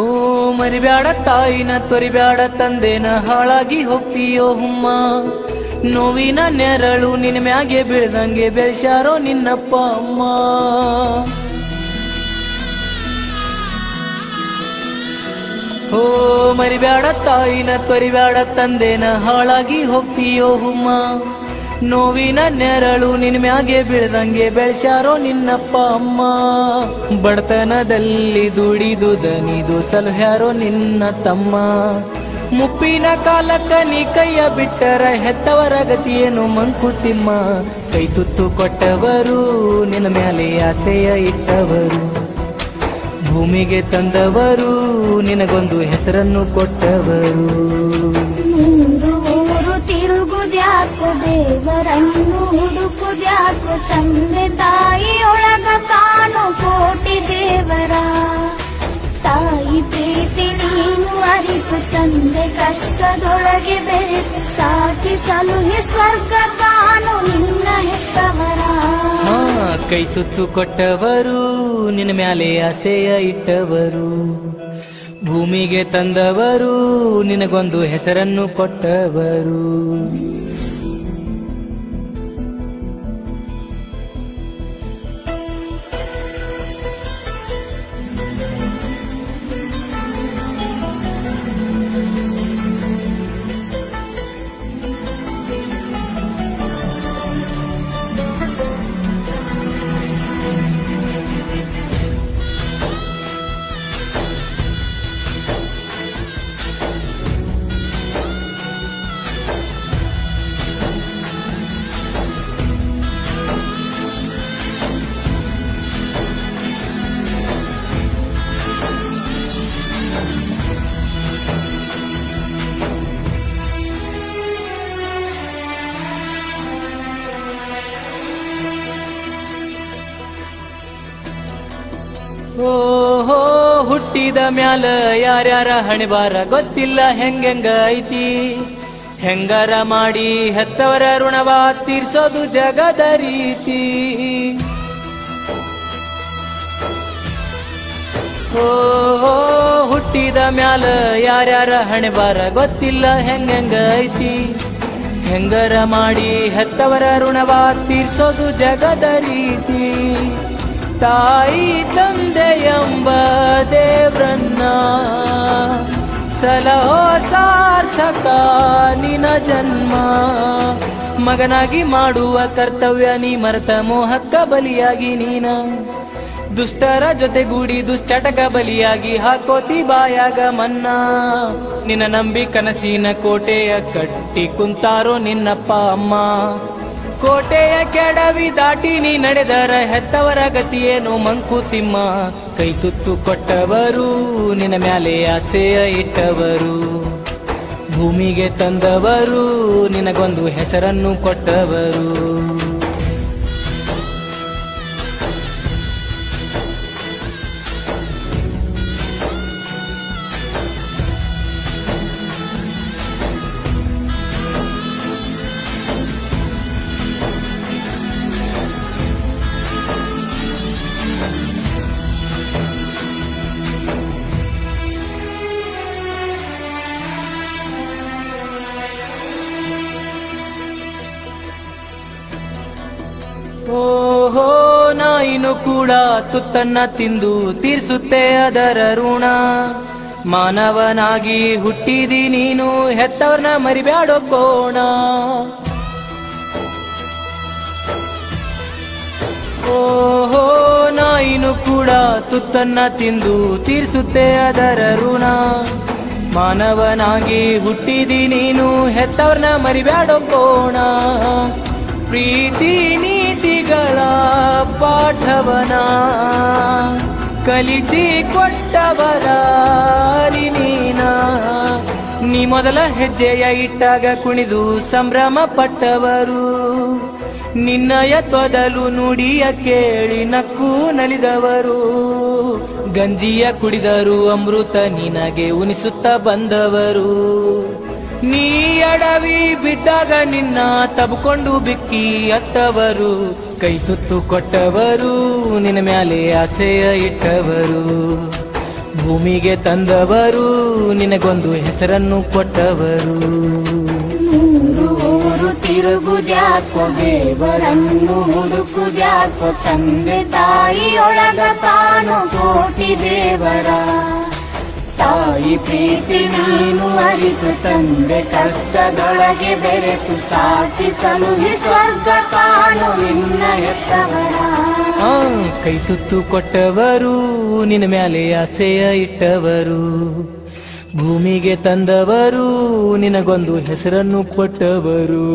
ಓ ಮರಿಬ್ಯಾಡ ತಾಯಿನ ತೊರಿಬ್ಯಾಡ, ತಂದೆನ ಹಾಳಾಗಿ ಹೋಗ್ತೀಯೋ ಹುಮ್ಮ. ನೋವಿನ ನೆರಳು ನಿನ್ನ ಮ್ಯಾಗೆ ಬೀಳ್ದಂಗೆ ಬೆಳ್ಸ್ಯಾರೋ ನಿನ್ನಪ್ಪ ಅಮ್ಮ. ಓ ಮರಿಬ್ಯಾಡ ತಾಯಿನ ತೊರಿಬ್ಯಾಡ, ತಂದೆನ ಹಾಳಾಗಿ ಹೋಗ್ತೀಯೋ ಹುಮ್ಮ. ನೋವಿನ ನೆರಳು ನಿನ್ ಮ್ಯಾಗೆ ಬೀಳ್ದಂಗೆ ಬೆಳ್ಸ್ಯಾರೋ ನಿನ್ನಪ್ಪ ಅಮ್ಮ. ಬಡತನದಲ್ಲಿ ದುಡಿದು ದನಿದು ಸಲಹ್ಯಾರೋ ನಿನ್ನ ತಮ್ಮ. ಮುಪ್ಪಿನ ಕಾಲಕ್ಕ ನೀ ಕೈಯ ಬಿಟ್ಟರ ಹೆತ್ತವರ ಗತಿಯೇನು ಮಂಕುತಿಮ್ಮ ಕೈ ತುತ್ತು ಕೊಟ್ಟವರು, ನಿನ್ನ ಮೇಲೆ ಆಸೆಯ ಇಟ್ಟವರು. ಭೂಮಿಗೆ ತಂದವರು, ನಿನಗೊಂದು ಹೆಸರನ್ನು ಕೊಟ್ಟವರು. ತಿರುಗುದ್ಯಾಕು ದೇವರನ್ನು ಹುಡುಕುದ್ಯಾಕು ತಂದೆ ತಾಯಿಯೊಳಗ ಕಾಣು ಕೋಟಿ ದೇವರ. ತಾಯಿ ಪ್ರೀತಿ ನೀನು ಅರಿತು ತಂದೆ ಕಷ್ಟದೊಳಗೆ ಬೆರೆತು ಸಾಕಿ ಸಲುಹಿ ಸ್ವರ್ಗ ಕಾಣು ನಿನ್ನ ಹೆತ್ತವರ. ಕೈ ತುತ್ತು ಕೊಟ್ಟವರು, ನಿನ್ನ ಮ್ಯಾಲೆ ಆಸೆಯ ಇಟ್ಟವರು. ಭೂಮಿಗೆ ತಂದವರು, ನಿನಗೊಂದು ಹೆಸರನ್ನು ಕೊಟ್ಟವರು. ಓಹೋ, ಹುಟ್ಟಿದ ಮ್ಯಾಲ ಯಾರ್ಯಾರ ಹಣಿಬಾರ ಗೊತ್ತಿಲ್ಲ ಹೆಂಗೆಂಗ ಐತಿ? ಹೆಂಗಾರ ಮಾಡಿ ಹೆತ್ತವರ ಋಣವ ತೀರ್ಸೋದು ಜಗದ ರೀತಿ. ಓಹೋ, ಹುಟ್ಟಿದ ಮ್ಯಾಲ ಯಾರ್ಯಾರ ಹಣೆಬಾರ ಗೊತ್ತಿಲ್ಲ ಹೆಂಗೆಂಗ ಐತಿ? ಹೆಂಗರ ಮಾಡಿ ಹೆತ್ತವರ ಋಣವ ತೀರ್ಸೋದು ಜಗದ ರೀತಿ. ತಾಯಿ ತಂದೆ ಎಂಬ ದೇವ್ರನ್ನ ಸಲಹೋ ಸಾರ್ಥಕ ನಿನ ಜನ್ಮ. ಮಗನಾಗಿ ಮಾಡುವ ಕರ್ತವ್ಯ ನೀ ಮರೆತ ಮೋಹಕ್ಕ ಬಲಿಯಾಗಿ ನೀನ. ದುಷ್ಟರ ಜೊತೆಗೂಡಿ ದುಶ್ಚಟಕ ಬಲಿಯಾಗಿ ಹಾಕೋತಿ ಬಾಯಾಗ ಮನ್ನಾ. ನಿನ್ನ ನಂಬಿ ಕನಸಿನ ಕೋಟೆಯ ಕಟ್ಟಿ ಕುಂತಾರೋ ನಿನ್ನಪ್ಪ ಅಮ್ಮ. ಕೋಟೆಯ ಕೆಡವಿ ದಾಟಿ ನೀ ನಡೆದರ ಹೆತ್ತವರ ಗತಿಯೇನು ಮಂಕುತಿಮ್ಮ ಕೈ ತುತ್ತು ಕೊಟ್ಟವರು, ನಿನ್ನ ಮ್ಯಾಲೆ ಆಸೆಯ ಇಟ್ಟವರು. ಭೂಮಿಗೆ ತಂದವರು, ನಿನಗೊಂದು ಹೆಸರನ್ನು ಕೊಟ್ಟವರು. ಓಹೋ, ನಾಯಿನು ಕೂಡ ತುತ್ತನ್ನ ತಿಂದು ತೀರ್ಸುತ್ತೆ ಅದರ ಋಣ. ಮಾನವನಾಗಿ ಹುಟ್ಟಿದಿ ನೀನು ಹೆತ್ತವ್ರನ್ನ ಮರಿಬ್ಯಾಡೋ ಕೋಣ ಓಹೋ, ನಾಯಿನು ಕೂಡ ತುತ್ತನ್ನ ತಿಂದು ತೀರ್ಸುತ್ತೆ ಅದರ ಋಣ. ಮಾನವನಾಗಿ ಹುಟ್ಟಿದಿ ನೀನು ಹೆತ್ತವ್ರನ್ನ ಮರಿಬ್ಯಾಡೋ ಪ್ರೀತಿ ಪ್ರೀತಿ ನೀತಿಗಳ ಪಾಠವನ ಕಲಿಸಿ ಕೊಟ್ಟವರ ನೀನ. ನೀ ಮೊದಲ ಹೆಜ್ಜೆಯ ಇಟ್ಟಾಗ ಕುಣಿದು ಸಂಭ್ರಮ ಪಟ್ಟವರು. ನಿನ್ನಯ ತೊದಲು ನುಡಿಯ ಕೇಳಿ ನಕ್ಕು ನಲಿದವರು. ಗಂಜಿಯ ಕುಡಿದರು ಅಮೃತ ನಿನಗೆ ಉಣಿಸುತ್ತ ಬಂದವರು. ನೀ ಅಡವಿ ಬಿದ್ದಾಗ ನಿನ್ನ ತಬ್ಕೊಂಡು ಬಿಕ್ಕಿ ಅತ್ತವರು. ಕೈ ತುತ್ತು ಕೊಟ್ಟವರು, ನಿನ್ನ ಮ್ಯಾಲೆ ಆಸೆಯ ಇಟ್ಟವರು. ಭೂಮಿಗೆ ತಂದವರು, ನಿನಗೊಂದು ಹೆಸರನ್ನು ಕೊಟ್ಟವರು. ತಿರುಗು ಜಾಕೋ ದೇವರನ್ನು ಹುಡುಕು ಜಾಕೋ ತಂದೆ ತಾಯಿಯೊಳಗ ಕಾಣೋ ಕೋಟಿ ದೇವರ. ತಾಯಿ ಪ್ರೀತಿ ನೀನು ಅರಿತು ತಂದೆ ಕಷ್ಟದೊಳಗೆ ಬೆರೆತು ಸಾಕಿ ಸಲುಹಿ ಸ್ವರ್ಗ ಕಾಣು ನಿನ್ನ ಎತ್ತವರ ಕೈ ತುತ್ತು ಕೊಟ್ಟವರು, ನಿನ್ನ ಮೇಲೆ ಆಸೆಯ ಇಟ್ಟವರು. ಭೂಮಿಗೆ ತಂದವರು, ನಿನಗೊಂದು ಹೆಸರನ್ನು ಕೊಟ್ಟವರು.